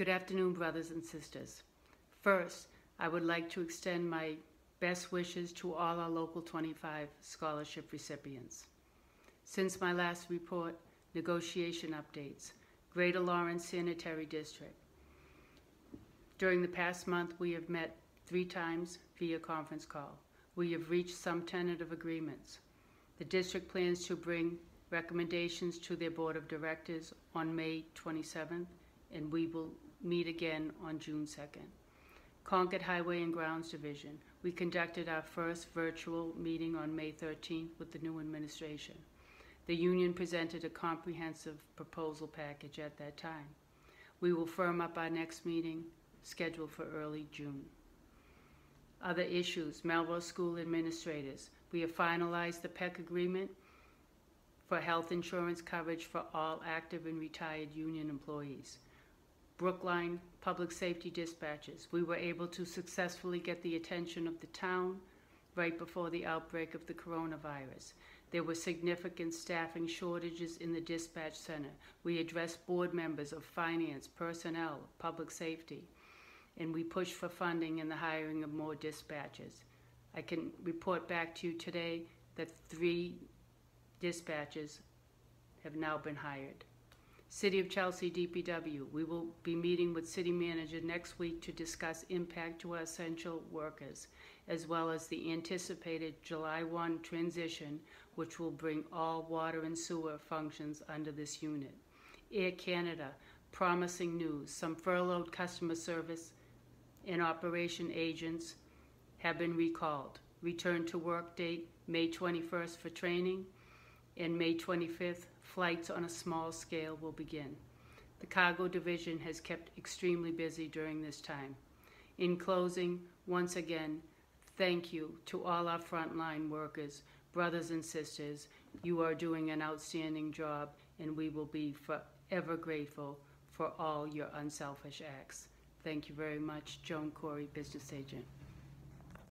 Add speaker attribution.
Speaker 1: Good afternoon, brothers and sisters. First, I would like to extend my best wishes to all our Local 25 scholarship recipients. Since my last report, negotiation updates, Greater Lawrence Sanitary District. During the past month, we have met three times via conference call. We have reached some tentative agreements. The district plans to bring recommendations to their Board of Directors on May 27th, and we will meet again on June 2nd. Concord Highway and Grounds Division, we conducted our first virtual meeting on May 13th with the new administration. The union presented a comprehensive proposal package at that time. We will firm up our next meeting, scheduled for early June. Other issues, Melrose School administrators. We have finalized the PEC agreement for health insurance coverage for all active and retired union employees. Brookline Public Safety Dispatches. We were able to successfully get the attention of the town right before the outbreak of the coronavirus. There were significant staffing shortages in the dispatch center. We addressed board members of finance, personnel, public safety, and we pushed for funding and the hiring of more dispatchers. I can report back to you today that three dispatchers have now been hired. City of Chelsea DPW, we will be meeting with city manager next week to discuss impact to our essential workers, as well as the anticipated July 1 transition, which will bring all water and sewer functions under this unit. Air Canada, promising news. Some furloughed customer service and operation agents have been recalled. Return to work date, May 21st for training, and May 25th flights on a small scale will begin. The cargo division has kept extremely busy during this time. In closing, once again, thank you to all our frontline workers, brothers and sisters. You are doing an outstanding job, and we will be forever grateful for all your unselfish acts. Thank you very much, Joan Corey, Business Agent.